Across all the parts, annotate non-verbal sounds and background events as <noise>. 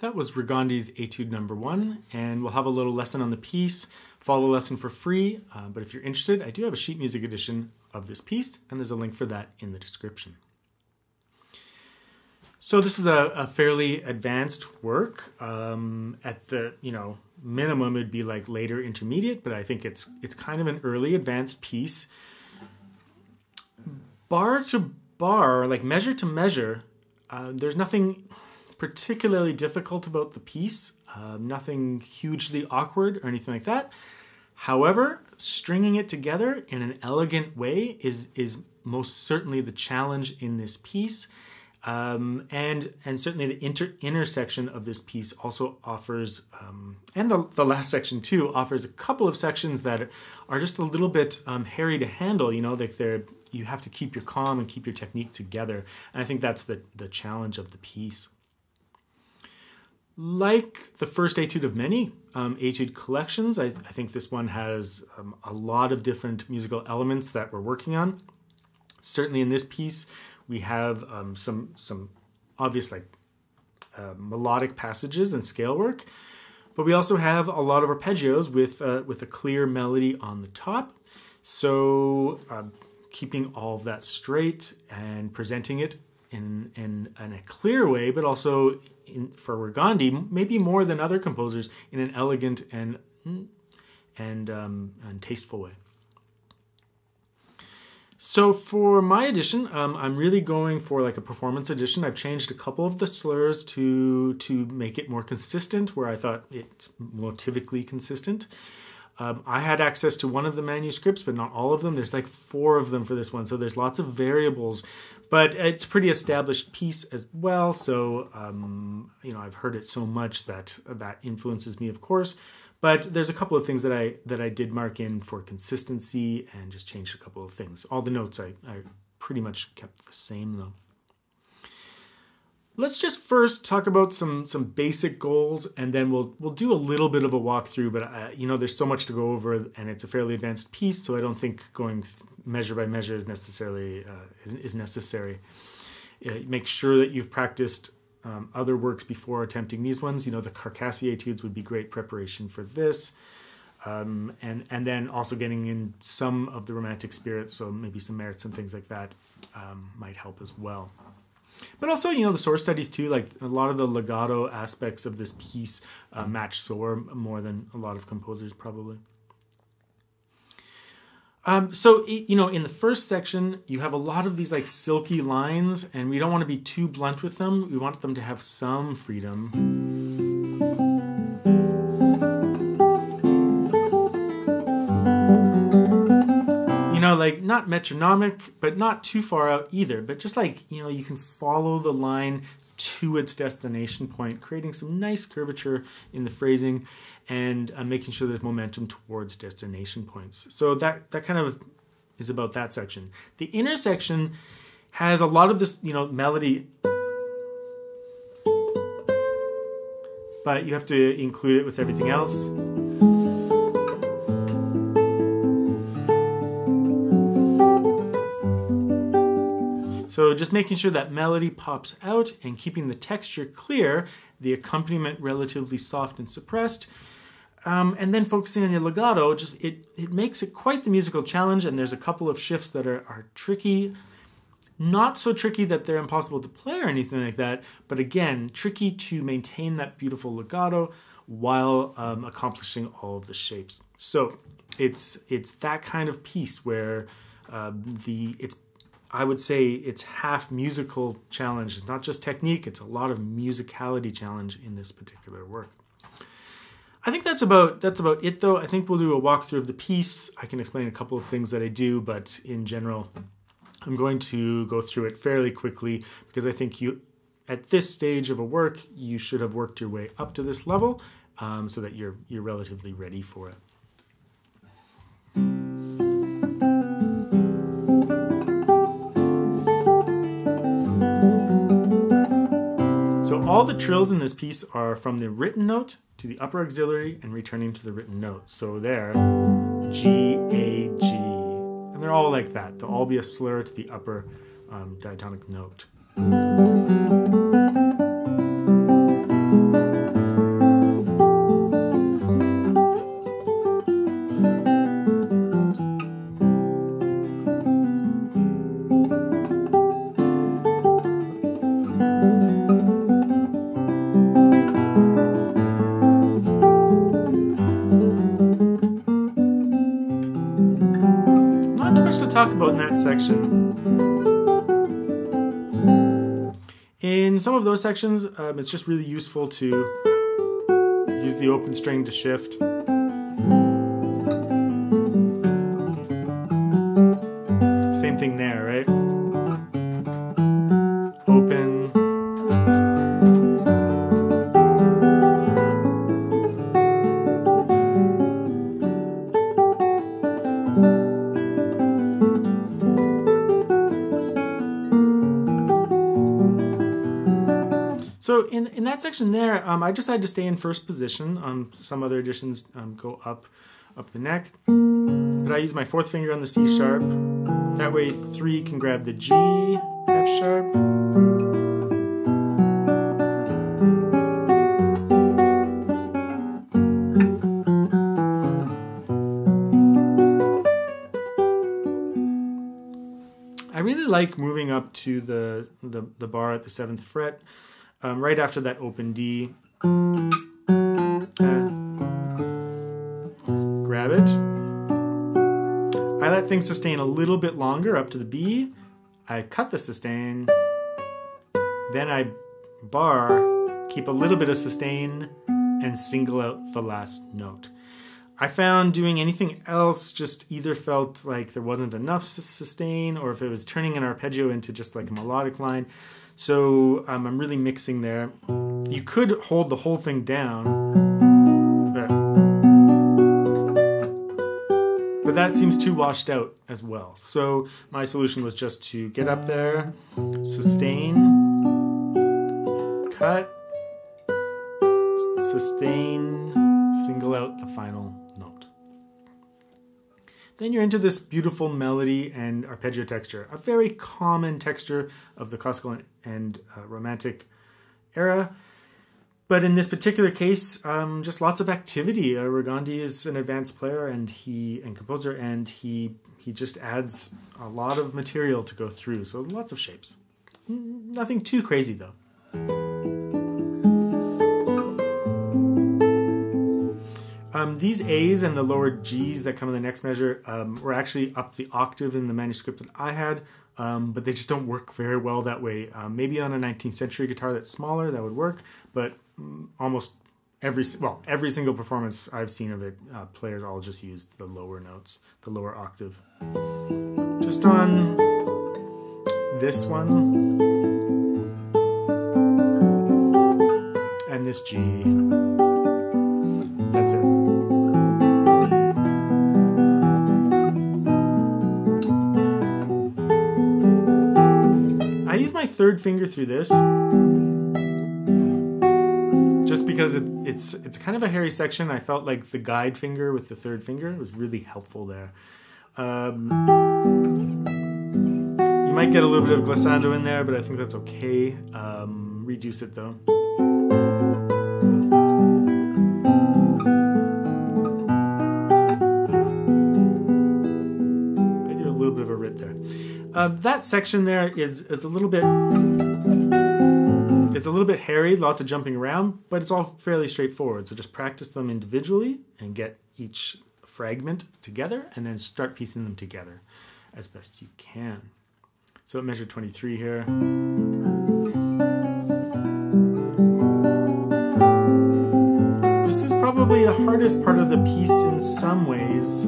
That was Regondi's Etude number one, and we'll have a little lesson on the piece. Follow lesson for free, uh, but if you're interested, I do have a sheet music edition of this piece, and there's a link for that in the description. So this is a, a fairly advanced work. Um, at the you know minimum, it'd be like later intermediate, but I think it's it's kind of an early advanced piece. Bar to bar, like measure to measure, uh, there's nothing particularly difficult about the piece. Uh, nothing hugely awkward or anything like that. However, stringing it together in an elegant way is is most certainly the challenge in this piece. Um, and and certainly the inter- intersection of this piece also offers, um, and the, the last section too offers a couple of sections that are just a little bit um, hairy to handle. You know, like they're you have to keep your calm and keep your technique together. And I think that's the the challenge of the piece. Like the first etude of many um, etude collections, I, I, think this one has um, a lot of different musical elements that we're working on. Certainly in this piece, we have um, some some obvious like uh, melodic passages and scale work, but we also have a lot of arpeggios with uh, with a clear melody on the top. So uh, keeping all of that straight and presenting it in, in, in a clear way, but also in, for Regondi, maybe more than other composers, in an elegant and and um, and tasteful way. So for my edition, um, I'm really going for like a performance edition. I've changed a couple of the slurs to to make it more consistent, where I thought it's motivically consistent. Um, I had access to one of the manuscripts, but not all of them. There's like four of them for this one, so there's lots of variables, but it's a pretty established piece as well. So um, you know, I've heard it so much that that influences me, of course. But there's a couple of things that I that I did mark in for consistency and just changed a couple of things. All the notes I, I pretty much kept the same though. Let's just first talk about some some basic goals, and then we'll we'll do a little bit of a walkthrough. But uh, you know, there's so much to go over, and it's a fairly advanced piece, so I don't think going measure by measure is necessarily uh, is, is, necessary. Uh, make sure that you've practiced um, other works before attempting these ones. You know, the Carcassi etudes would be great preparation for this. Um, and and then also getting in some of the romantic spirits, so maybe some Mertz and things like that um, might help as well. But also, you know, the Sor's studies too, like a lot of the legato aspects of this piece uh, match Sor more than a lot of composers probably. Um, so, you know, in the first section, you have a lot of these like silky lines, and we don't want to be too blunt with them. We want them to have some freedom. Like not metronomic, but not too far out either. But just like, you know, you can follow the line to its destination point, creating some nice curvature in the phrasing and uh, making sure there's momentum towards destination points. So that, that kind of is about that section. The inner section has a lot of this, you know, melody, but you have to include it with everything else. So just making sure that melody pops out and keeping the texture clear, the accompaniment relatively soft and suppressed. Um, and then focusing on your legato, just it, it makes it quite the musical challenge. And there's a couple of shifts that are, are tricky. Not so tricky that they're impossible to play or anything like that, but again, tricky to maintain that beautiful legato while um, accomplishing all of the shapes. So it's it's that kind of piece where um, the it's I would say it's half musical challenge. It's not just technique, it's a lot of musicality challenge in this particular work. I think that's about that's about it though. I think we'll do a walkthrough of the piece. I can explain a couple of things that I do, but in general, I'm going to go through it fairly quickly because I think you at this stage of a work, you should have worked your way up to this level um, so that you're you're relatively ready for it. All the trills in this piece are from the written note to the upper auxiliary and returning to the written note. So there, G, A, G. And they're all like that. They'll all be a slur to the upper um, diatonic note. Talk about in that section. In some of those sections, um, it's just really useful to use the open string to shift. Same thing there, right? I decided to stay in first position. Um, some other editions um, go up up the neck. But I use my fourth finger on the C sharp. That way three can grab the G, F sharp. I really like moving up to the, the, the bar at the seventh fret um, right after that open D. Grab it. I let things sustain a little bit longer up to the B. I cut the sustain. Then I bar, keep a little bit of sustain, and single out the last note. I found doing anything else just either felt like there wasn't enough sustain or if it was turning an arpeggio into just like a melodic line. So um, I'm really mixing there. You could hold the whole thing down. But, but that seems too washed out as well. So my solution was just to get up there, sustain, cut, sustain, single out the final. Then you're into this beautiful melody and arpeggio texture, a very common texture of the classical and uh, romantic era. But in this particular case, um, just lots of activity. Uh, Regondi is an advanced player and he and composer, and he he just adds a lot of material to go through. So lots of shapes. Nothing too crazy though. Um, these A's and the lower G's that come in the next measure um, were actually up the octave in the manuscript that I had, um, but they just don't work very well that way. Um, maybe on a 19th century guitar that's smaller, that would work, but mm, almost every well every single performance I've seen of it, uh, players all just use the lower notes, the lower octave. Just on this one and this G. third finger through this just because it, it's it's kind of a hairy section. I felt like the guide finger with the third finger was really helpful there. Um, you might get a little bit of glissando in there, but I think that's okay. Um, reduce it though. Uh, that section there is it's a little bit it's a little bit hairy, lots of jumping around, but it's all fairly straightforward. So just practice them individually and get each fragment together and then start piecing them together as best you can. So measure 23 here. This is probably the hardest part of the piece in some ways.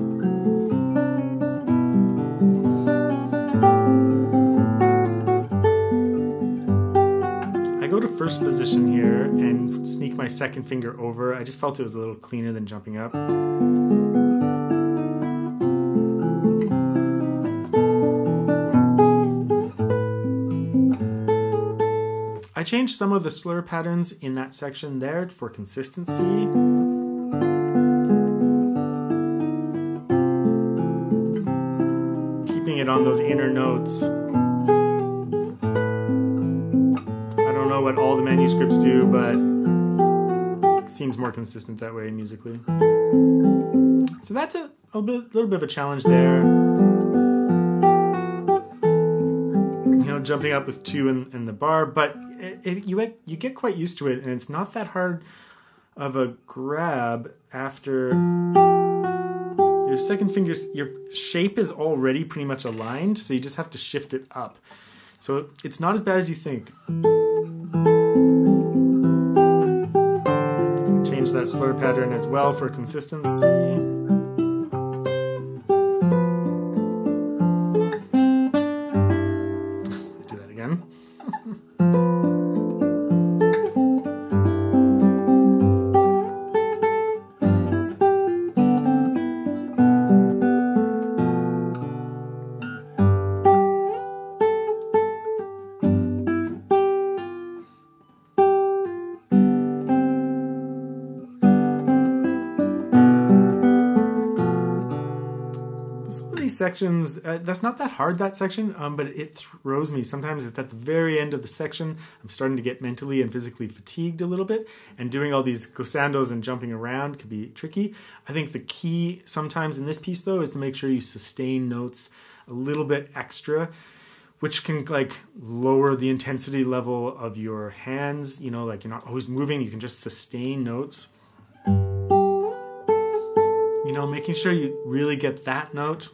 First position here and sneak my second finger over. I just felt it was a little cleaner than jumping up. I changed some of the slur patterns in that section there for consistency. Keeping it on those inner notes. What all the manuscripts do, but seems more consistent that way musically. So that's a, a bit, little bit of a challenge there. You know, jumping up with two in, in the bar, but it, it, you you get quite used to it, and it's not that hard of a grab after your second finger's Your shape is already pretty much aligned, so you just have to shift it up. So it's not as bad as you think. Change that slur pattern as well for consistency. Sections, uh, that's not that hard, that section, um, but it throws me. Sometimes it's at the very end of the section. I'm starting to get mentally and physically fatigued a little bit, and doing all these glissandos and jumping around can be tricky. I think the key sometimes in this piece, though, is to make sure you sustain notes a little bit extra which can like lower the intensity level of your hands you know like you're not always moving you can just sustain notes you know making sure you really get that note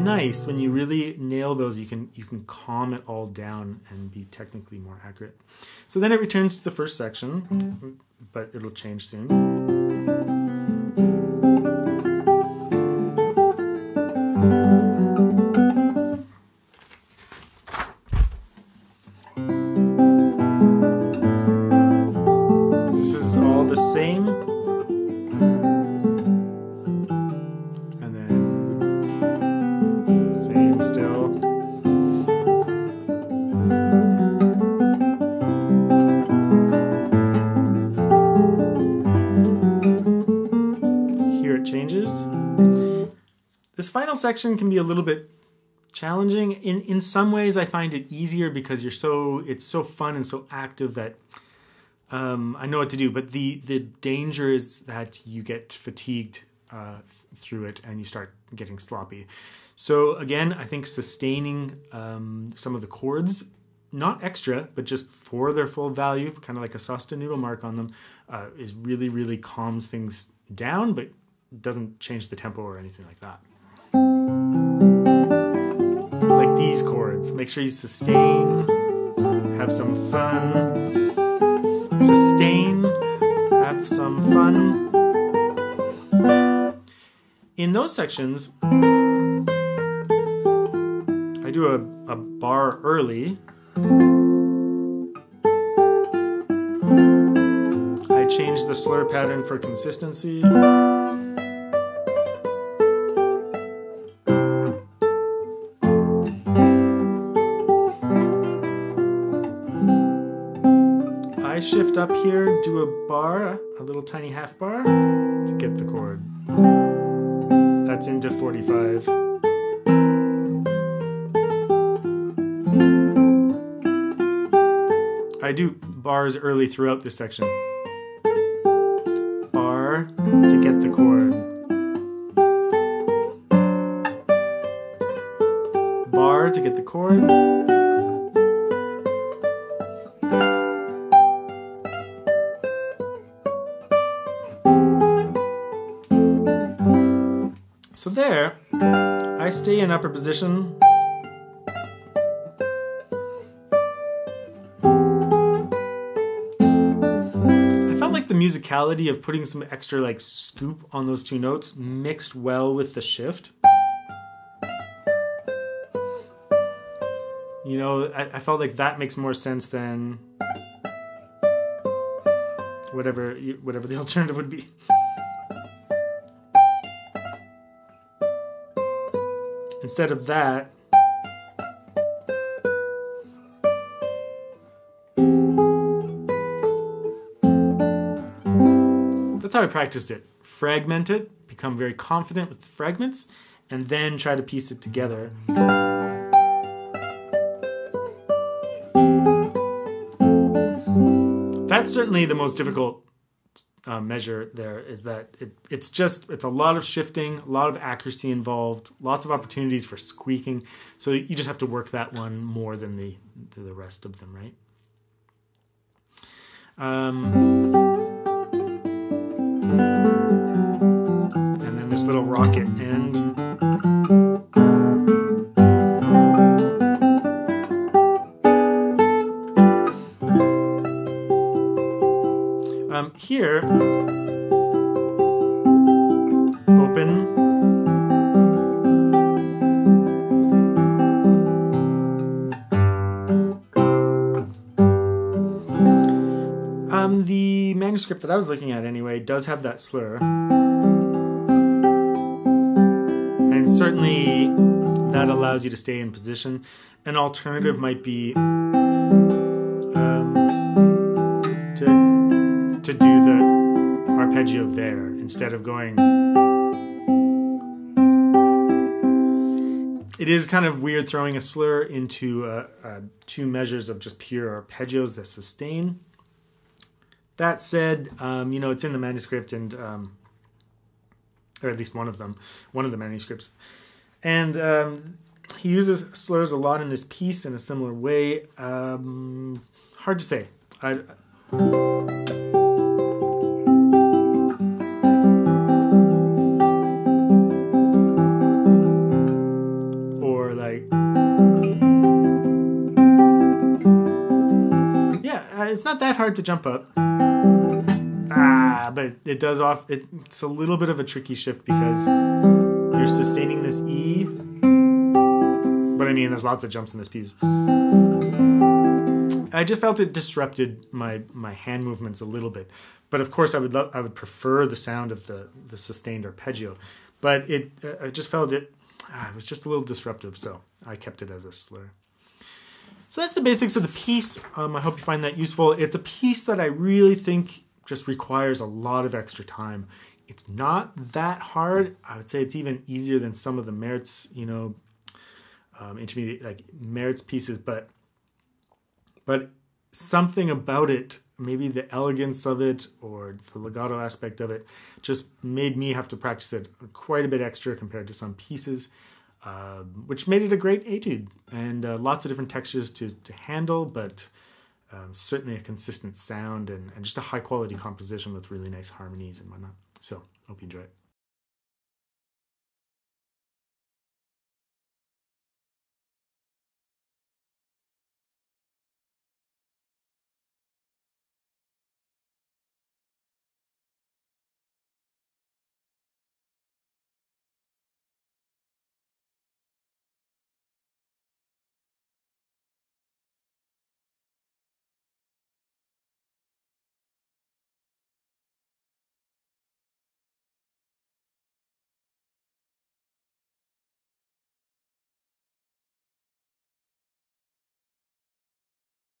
nice when you really nail those. You can you can calm it all down and be technically more accurate. So then it returns to the first section, but it'll change soon. Final section can be a little bit challenging. In in some ways I find it easier because you're so it's so fun and so active that um, I know what to do, but the the danger is that you get fatigued uh, through it and you start getting sloppy. So again, I think sustaining um, some of the chords, not extra, but just for their full value, kind of like a sostenuto mark on them, uh, is really really calms things down, but doesn't change the tempo or anything like that. These chords, make sure you sustain, have some fun sustain, have some fun. In those sections, I do a, a bar early. I change the slur pattern for consistency. Up here, do a bar, a little tiny half bar to get the chord. That's into 45. I do bars early throughout this section. Bar to get the chord. Bar to get the chord. Stay in upper position. I felt like the musicality of putting some extra like scoop on those two notes mixed well with the shift. You know, I, I felt like that makes more sense than whatever whatever the <laughs> alternative would be. Instead of that, that's how I practiced it. Fragment it, become very confident with the fragments, and then try to piece it together. That's certainly the most difficult uh, measure there is that it, it's just it's a lot of shifting a lot of accuracy involved lots of opportunities for squeaking. So you just have to work that one more than the the rest of them right? Um, and then this little rocket end here, open. Um, the manuscript that I was looking at anyway does have that slur. And certainly that allows you to stay in position. An alternative might be do the arpeggio there instead of going. It is kind of weird throwing a slur into uh, uh, two measures of just pure arpeggios that sustain. That said, um, you know, it's in the manuscript and, um, or at least one of them, one of the manuscripts. And um, he uses slurs a lot in this piece in a similar way. Um, hard to say. I, that hard to jump up. Ah, but it does off. It, it's a little bit of a tricky shift because you're sustaining this E. But I mean, there's lots of jumps in this piece. I just felt it disrupted my my hand movements a little bit. But of course, I would love, I would prefer the sound of the the sustained arpeggio. But it I just felt it ah, it was just a little disruptive, so I kept it as a slur. So that's the basics of the piece. Um, I hope you find that useful. It's a piece that I really think just requires a lot of extra time. It's not that hard. I would say it's even easier than some of the Mertz, you know, um, intermediate like Mertz pieces, but but something about it, maybe the elegance of it or the legato aspect of it, just made me have to practice it quite a bit extra compared to some pieces, uh, which made it a great etude and uh, lots of different textures to, to handle, but um, certainly a consistent sound and, and just a high quality composition with really nice harmonies and whatnot. So, hope you enjoy it.